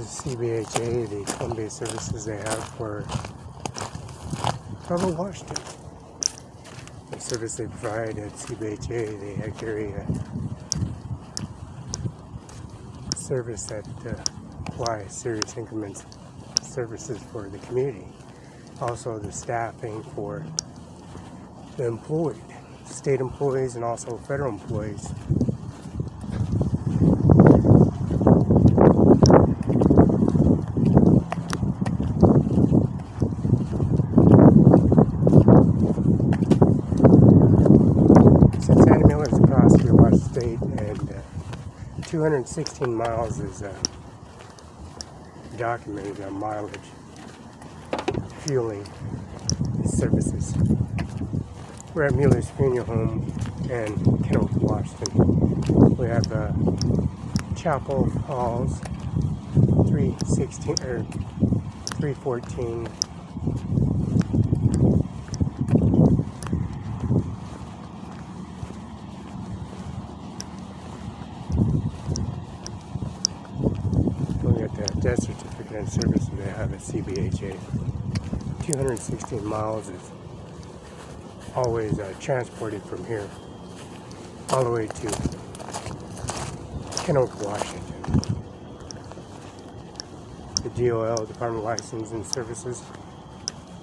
the CBHA, the Columbia services they have for Provo, Washington. The service they provide at CBHA, they carry a service that uh, apply serious increments services for the community. Also, the staffing for the employed, state employees, and also federal employees. Since Anna Miller is across here, Washington State, and uh, 216 miles is uh, documented on mileage, fueling services. We're at Mueller's Funeral Home in Kennewick, Washington. We have uh, Chapel Halls, 316 or 314. We got the death certificate and service that CBHA. 216 miles is always uh, transported from here all the way to Kennewick, Washington. The DOL, Department of License and Services,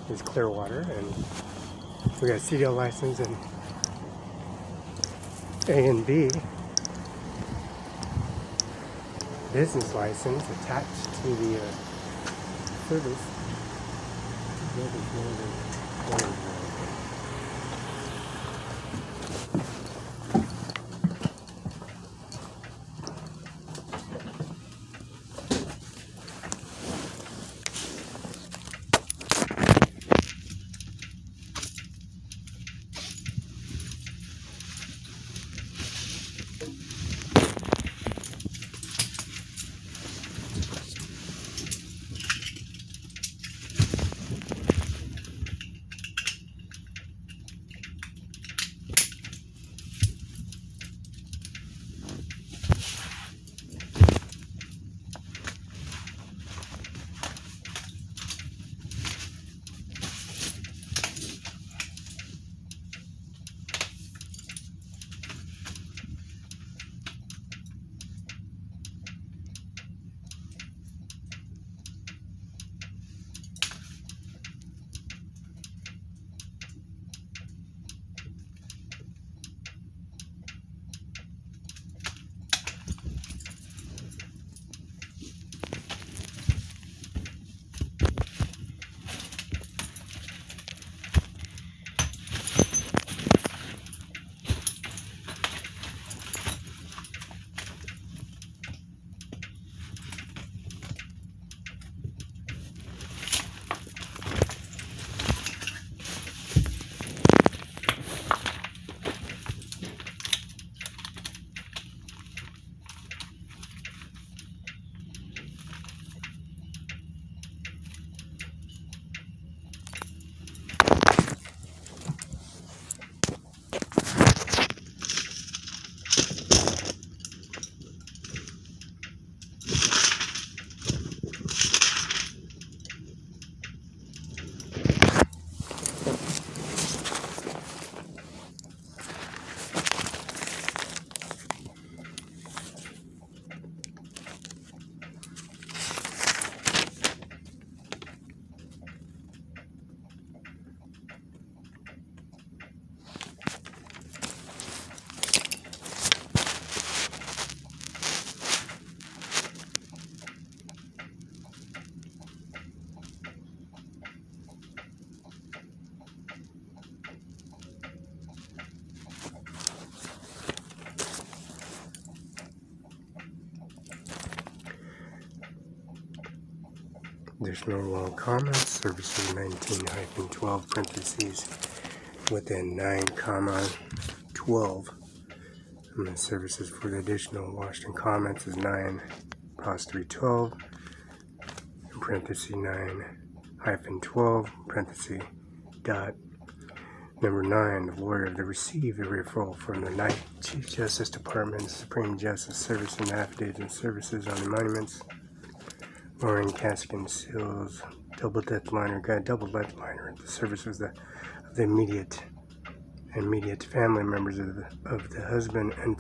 is Clearwater, and we got CDL license and A and B business license attached to the uh, service. There's no long comments. Services 19 hyphen 12 parentheses within 9 comma 12. And the services for the additional Washington comments is 9 apostrophe 12 in parenthesis 9 hyphen 12 parenthesis dot Number nine, the lawyer to receive the referral from the Night Chief Justice Department, Supreme Justice Service and affidavits and services on emoluments Lauren Caskin Seals, double death liner, got double death liner. Was the of the immediate immediate family members of the, of the husband and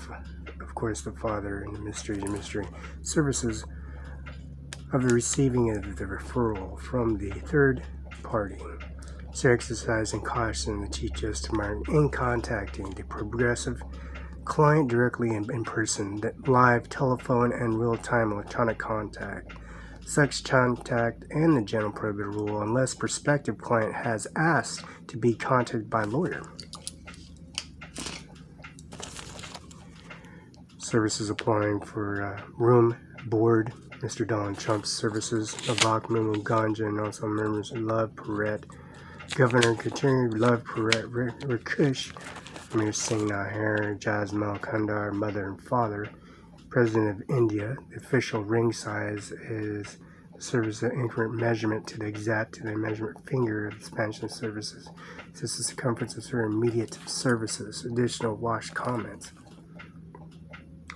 of course the father and the mystery to mystery services of the receiving of the referral from the third party. So exercising caution the Chief Justice Martin in contacting the progressive client directly in, in person, that live telephone and real-time electronic contact. Such contact and the general prohibited rule unless prospective client has asked to be contacted by lawyer. Services applying for uh, room, board, Mr. Donald Trump's services, Avak Mumu Ganja, and also members Love Perret, Governor Kateri Love Perret Rakush, Ajmer Singh Nijjar, Jasmal Kandar, mother and father, President of India. The official ring size is serves the increment measurement to the exact to the measurement finger of expansion services. This is the circumference of her immediate services. Additional wash comments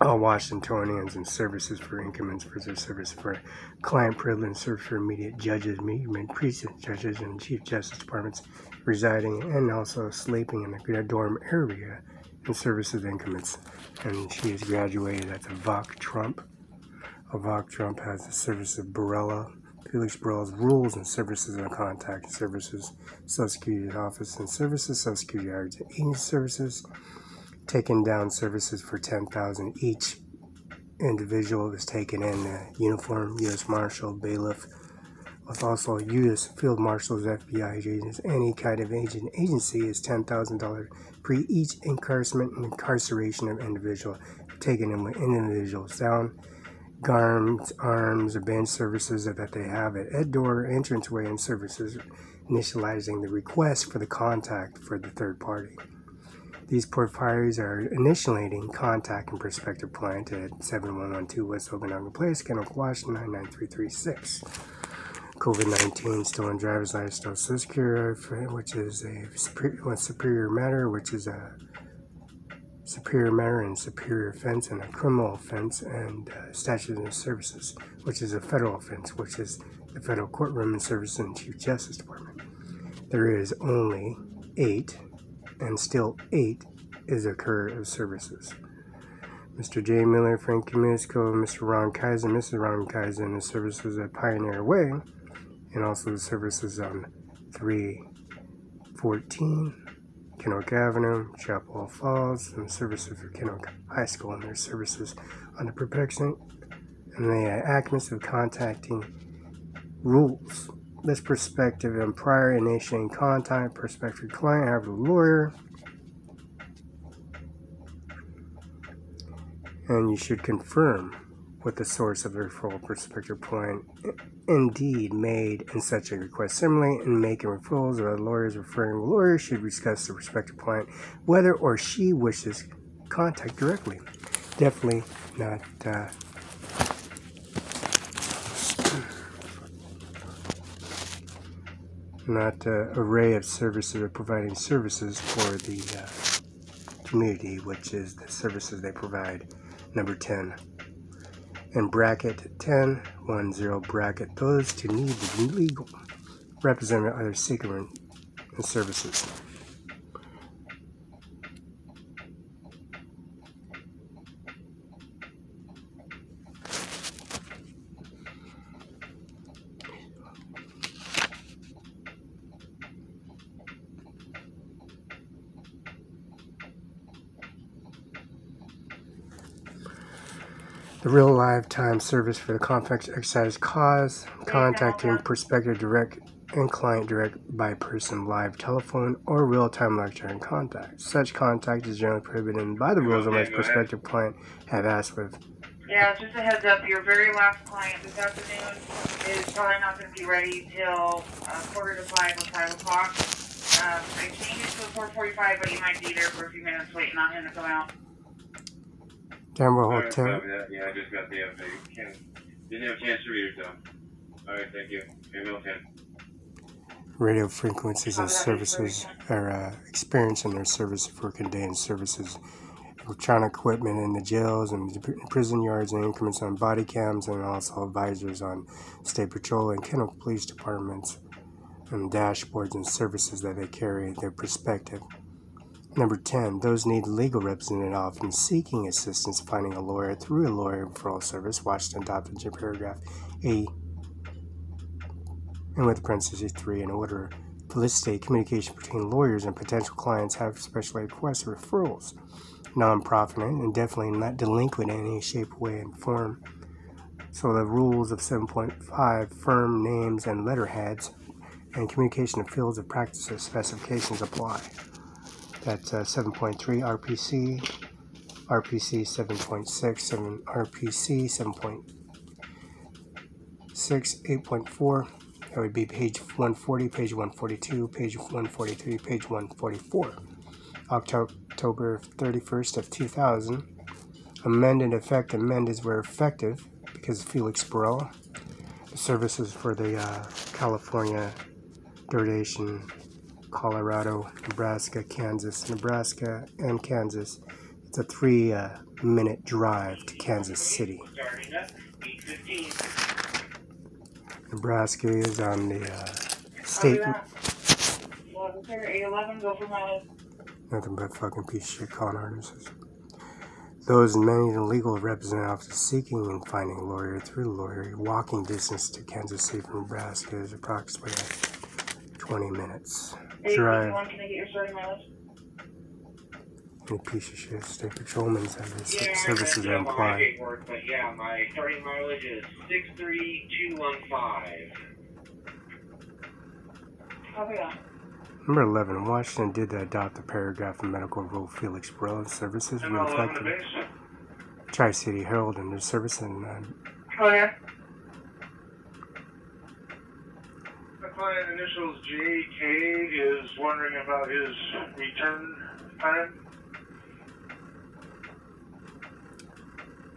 all Washingtonians and services for increments for their service for client privilege service for immediate judges, immediate precinct judges, and chief justice departments residing and also sleeping in the dorm area and services increments. And she is graduated at the VOC Trump. VOC Trump has the service of Barela, Felix Barela's rules and services and contact services, Social Security office and services, Social Security agency services taken down services for 10000 each individual is taken in the uniform U.S. Marshal, bailiff, with also U.S. Field Marshals, FBI agents, any kind of agent agency is $10,000 pre each incarceration and incarceration of individual taken in with individuals down garms, arms, or bench services that they have at ed door, entranceway, and services initializing the request for the contact for the third party. These portfolios are initiating contact and prospective client at 7112 West Okanagan Place, Kennewick, Washington 99336. COVID 19 still in driver's so secure, which is a superior, superior matter, which is a superior matter and superior offense, and a criminal offense, and uh, statute of services, which is a federal offense, which is the federal courtroom and services and chief justice department. There is only eight and still eight is a cur of services. Mr. J. Miller, Frank Kamisko, Mr. Ron Kaiser, Mrs. Ron Kaiser, and the services at Pioneer Way, and also the services on 314 Kennewick Avenue, Chapel Falls, and services for Kennewick High School and their services the protection and the accuracy of contacting rules. This perspective and prior initiating contact, prospective client, have a lawyer, and you should confirm with the source of the referral prospective client indeed made in such a request. Similarly, in making referrals, or lawyers referring the lawyer should discuss the prospective client whether or she wishes contact directly. Definitely not. Uh, not uh, array of services or providing services for the uh, community, which is the services they provide. Number 10. In bracket 10, 1, 0 bracket, those to need the legal representative other seeking services. The real live time service for the complex exercise cause, contacting prospective direct and client direct by person live telephone or real time electronic contact. Such contact is generally prohibited by the rules unless prospective client have asked for. Yeah, just a heads up, your very last client this afternoon is probably not going to be ready till uh, quarter to five or five o'clock. Um, I changed it to 4:45, but you might be there for a few minutes waiting on him to come out. Campbell Hotel. Yeah, I just got the update. Can, didn't have a chance to read it though. Alright, thank you. Hamilton. Radio frequencies and services are uh, experiencing their service for conveyance services electronic equipment in the jails and prison yards, and increments on body cams, and also advisors on state patrol and kennel police departments, and dashboards and services that they carry their perspective. Number 10, those need legal representative often seeking assistance finding a lawyer through a lawyer referral service. Washington adopted in paragraph A and with parentheses 3 in order to facilitate communication between lawyers and potential clients have special requests referrals. Non-profit and definitely not delinquent in any shape, way, and form. So the rules of 7.5 firm names and letterheads and communication of fields of practice specifications apply. That's uh, 7.3 RPC, RPC 7.6, 7 RPC 7.6, 8.4. That would be page 140, page 142, page 143, page 144. October 31st of 2000. Amended effect amended were effective because Felix Barela. Services for the uh, California Derogation Colorado, Nebraska, Kansas, Nebraska, and Kansas. It's a three uh, minute drive to Kansas City. Nebraska is on the uh, state. Nothing but fucking piece of shit con artists. Those many legal representatives seeking and finding a lawyer through the lawyer, walking distance to Kansas City from Nebraska is approximately 20 minutes. Hey, Drive. One, can I get your starting mileage? Any piece of shit state patrolmen have their Yeah, services are read implied. paperwork, but yeah, my starting mileage is six three two one five. Copy that. Number 11. Washington did adopt the paragraph in medical rule Felix Barela services And were all on the effective. Tri City Herald and their service and uh, Oh, yeah. Client initials JK is wondering about his return time.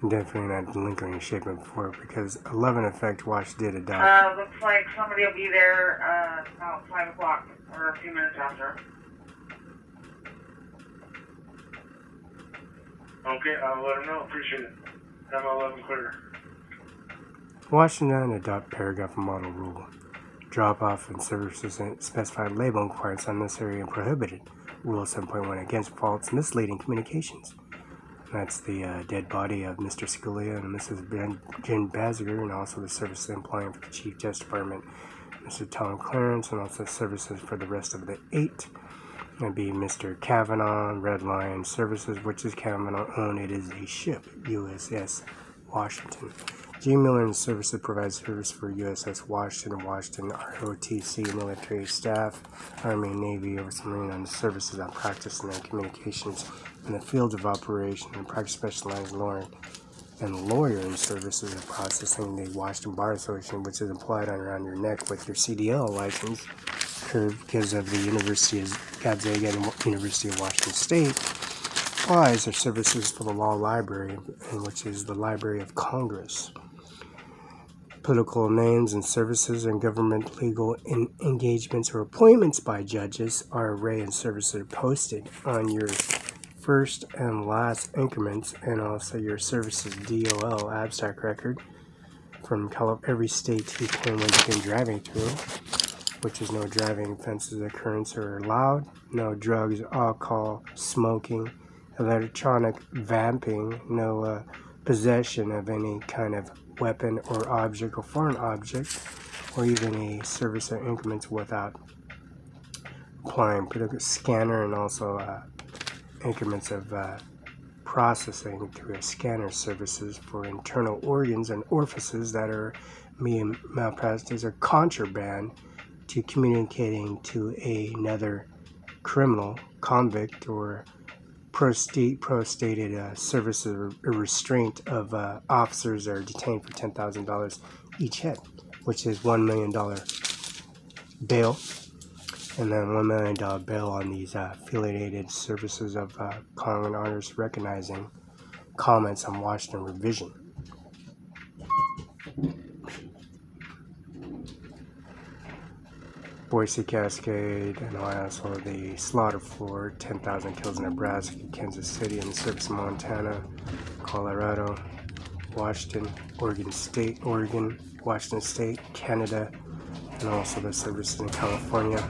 definitely not delinquent in shape form because 11 effect Wash did adopt. Uh, looks like somebody will be there, uh, about five o'clock, or a few minutes after. Okay, I'll let him know. Appreciate it. Have 11 clear. Washington adopt paragraph model rule. Drop off and services and specified label requirements unnecessary and prohibited. Rule 7.1 against false misleading communications. That's the uh, dead body of Mr. Scalia and Mrs. Ben, Jen Baziger, and also the services employing for the Chief Justice Department, Mr. Tom Clarence, and also services for the rest of the eight. That'd be Mr. Kavanaugh, Red Lion Services, which is Kavanaugh owned. It is a ship, USS Washington. G. Miller and Services provides service for USS Washington, and Washington ROTC military staff, Army, Navy, or Marine on services on practice and their communications in the field of operation and practice specialized lawyer and lawyer in services of processing the Washington Bar Association, which is applied on around your neck with your CDL license because of the University of Gonzaga and University of Washington State applies their services for the law library, which is the Library of Congress. Political names and services and government legal en- engagements or appointments by judges are array and services are posted on your first and last increments and also your services DOL abstract record from every state you can when you've been driving through, which is no driving offenses occurrence are allowed, no drugs, alcohol, smoking, electronic vamping, no uh, possession of any kind of weapon or object or foreign object, or even a service or increments without applying particular scanner and also uh, increments of uh, processing through a scanner services for internal organs and orifices that are me malpractice or contraband to communicating to another criminal, convict, or prostate, prostated uh, services or restraint of uh, officers are detained for $10,000 each head, which is $1 million bail, and then $1 million bail on these uh, affiliated services of uh, common honors recognizing comments on Washington revision. Boise Cascade, and also the slaughter floor, 10,000 kills in Nebraska, Kansas City, and the service Montana, Colorado, Washington, Oregon State, Oregon, Washington State, Canada, and also the services in California,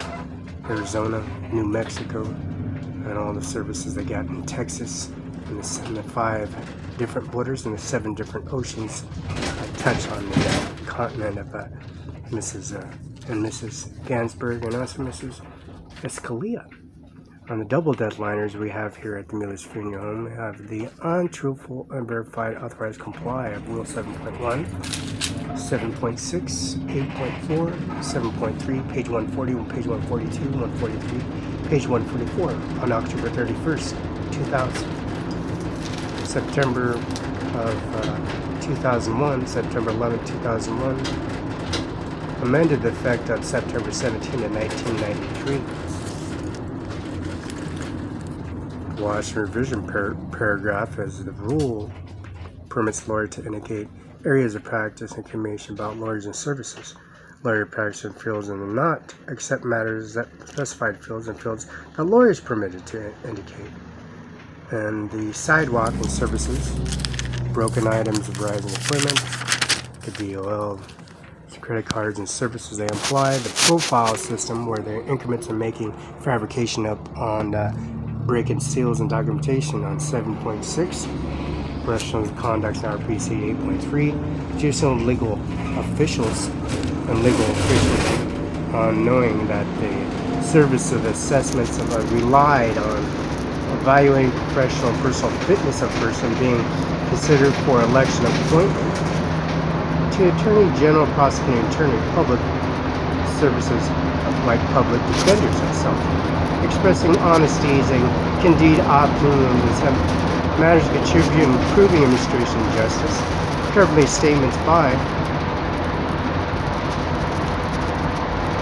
Arizona, New Mexico, and all the services they got in Texas, and the, and the five different borders and the seven different oceans that touch on the uh, continent of uh, Mrs. And Mrs. Ginsburg and also Mrs. Escalilla. On the double deadliners we have here at the Miller's Funeral Home, we have the untruthful, unverified, authorized comply of Rule 7.1, 7.6, 8.4, 7.3, page 140, page 142, 143, page 144 on October 31st, 2000. September of uh, 2001, September 11, 2001, amended the effect on September 17 of 1993. Wash revision par- paragraph as the rule permits lawyer to indicate areas of practice and information about lawyers and services. Lawyer practice and fields and not accept matters that specified fields and fields that lawyers permitted to indicate. And the sidewalk and services, broken items of rising equipment, the DOL, credit cards and services they imply, the profile system where the increments are making fabrication up on uh, break and seals and documentation on 7.6, professional conduct in RPC 8.3, judicial and legal officials and legal officials on knowing that the service of assessments are relied on evaluating professional and personal fitness of person being considered for election appointment to Attorney General, Prosecuting Attorney, Public Services like public defenders itself, expressing honesty and candid opinions have matters to contribute in improving administration justice. Carefully statements by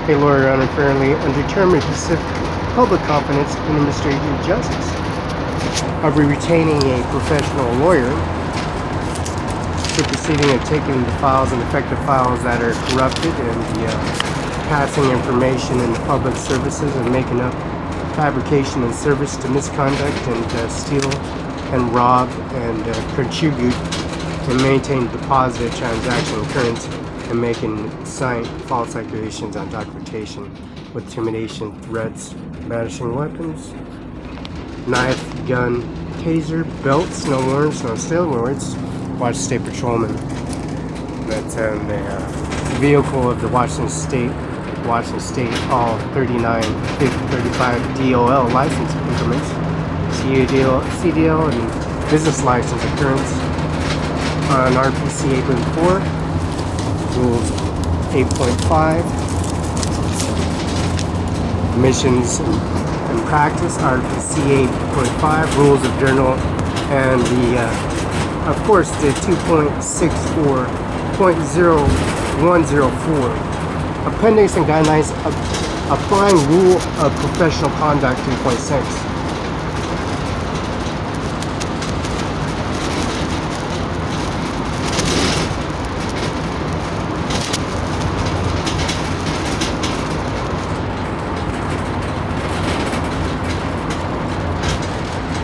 a lawyer on unfairly undetermined specific public confidence in administrative justice. Of retaining a professional lawyer the proceeding taking the files and defective files that are corrupted and the uh, passing information in the public services and making up fabrication and service to misconduct and uh, steal and rob and uh, contribute and maintain deposit transaction currency and making sign false accusations on documentation with intimidation, threats, banishing weapons, knife, gun, taser, belts, no warrants, no stale warrants, Washington State Patrolman. That's um, the uh, vehicle of the Washington State, Washington State, all 39, 35 DOL license increments, CDL, CDL and business license occurrence on RPC 8.4, rules 8.5, missions and practice, RPC 8.5, rules of journal, and the uh, of course, the 2.64.0104 Appendix and Guidelines uh, Applying Rule of Professional Conduct 3.6.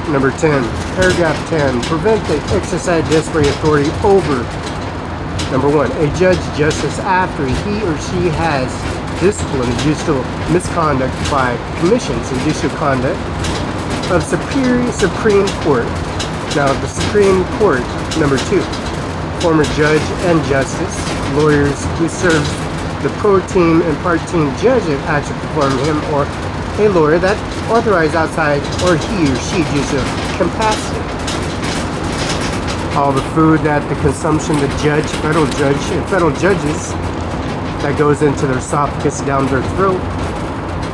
Number 10, paragraph 10, prevent the exercise disciplinary authority over, number one, a judge justice after he or she has disciplined judicial misconduct by commissions and judicial conduct of Superior Supreme Court. Now, the Supreme Court, number two, former judge and justice, lawyers who serve the pro team and part team judge have actually performed him or a lawyer that authorized outside or he or she use of capacity. All the food that the consumption, the judge, federal judge, and federal judges that goes into their esophagus, down their throat,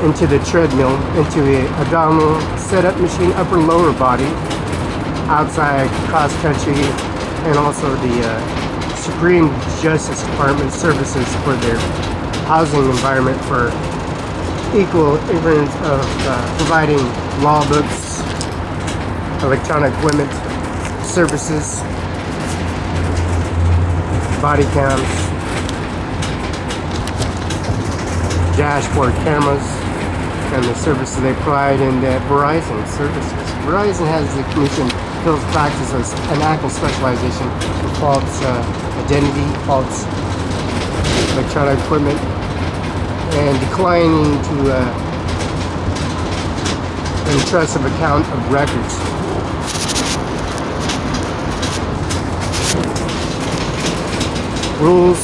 into the treadmill, into a abdominal setup machine, upper lower body, outside cross country, and also the uh, Supreme Justice Department services for their housing environment for equal ignorance of uh, providing law books, electronic equipment, services, body cams, dashboard cameras, and the services they provide in the Verizon services. Verizon has the commission bills practices an active specialization in false uh, identity, false electronic equipment, and declining to uh, of account of records. Rules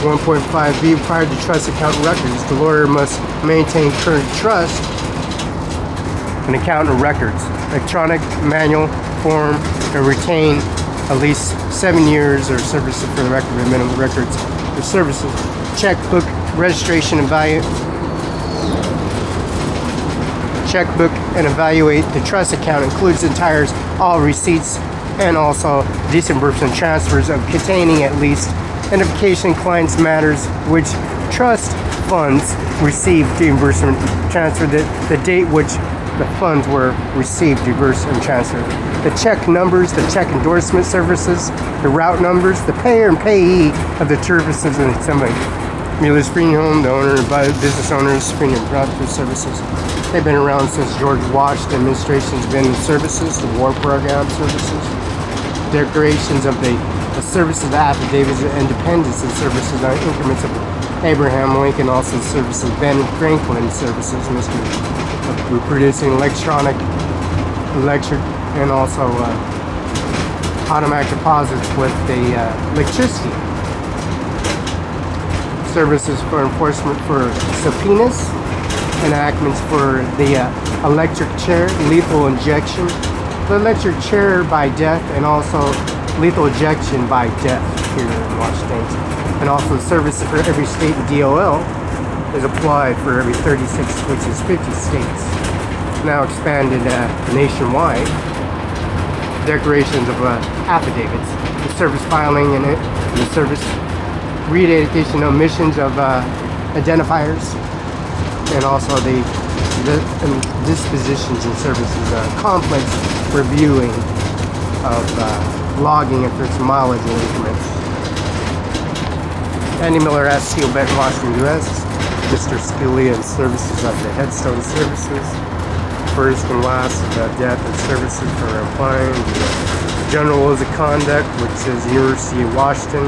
1.5b prior to trust account records, the lawyer must maintain current trust and account of records, electronic, manual, form, and retain at least seven years or services for the record minimum records or services, checkbook, registration, and value, checkbook, and evaluate the trust account includes entires all receipts and also disbursements and transfers of containing at least identification clients matters which trust funds received reimbursement transfer the, the date which the funds were received reversed and transferred the check numbers the check endorsement services the route numbers the payer and payee of the services and assembly Mueller's Spring Home, the owner and business owners, Spring and Services. They've been around since George Washington administration's been in services, the war program services, decorations of the, the services, the affidavits of independence and services on increments of Abraham Lincoln, also services Ben Franklin services, Mr. We're producing electronic, electric, and also uh, automatic deposits with the uh, electricity services for enforcement for subpoenas, enactments for the uh, electric chair, lethal injection, the electric chair by death, and also lethal injection by death here in Washington. And also services for every state DOL is applied for every 36, which is 50 states. Now expanded uh, nationwide. Decorations of uh, affidavits, the service filing and the service rededication omissions of uh, identifiers and also the, the um, dispositions and services uh, complex reviewing of uh, logging there's mileage and increments. Andy Miller at Steel Washington, U.S. Mr. Scalia and services of the Headstone Services. First and last, uh, death and services for applying the General Rules of Conduct, which says University of Washington,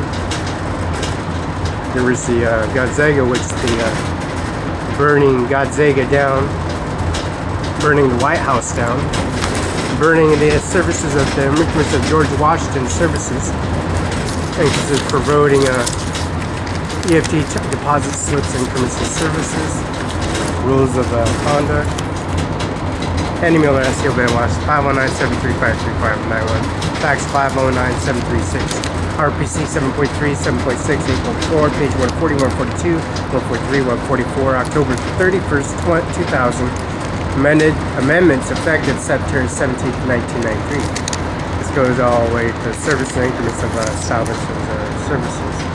there was the uh, Gonzaga, which the uh, burning Gonzaga down, burning the White House down, burning the services of the increments of George Washington services, and this for voting uh, EFT deposit slips and of services, rules of uh, conduct. Andy Miller, SEO Bay Washington, 519-735-3591, fax 509-736. RPC 7.3, 7.6, 8.4, page 140, 142, 143, 144, October 31st, 2000. Amended amendments effective September 17th, 1993. This goes all the way to service increments of uh, salvage uh, services.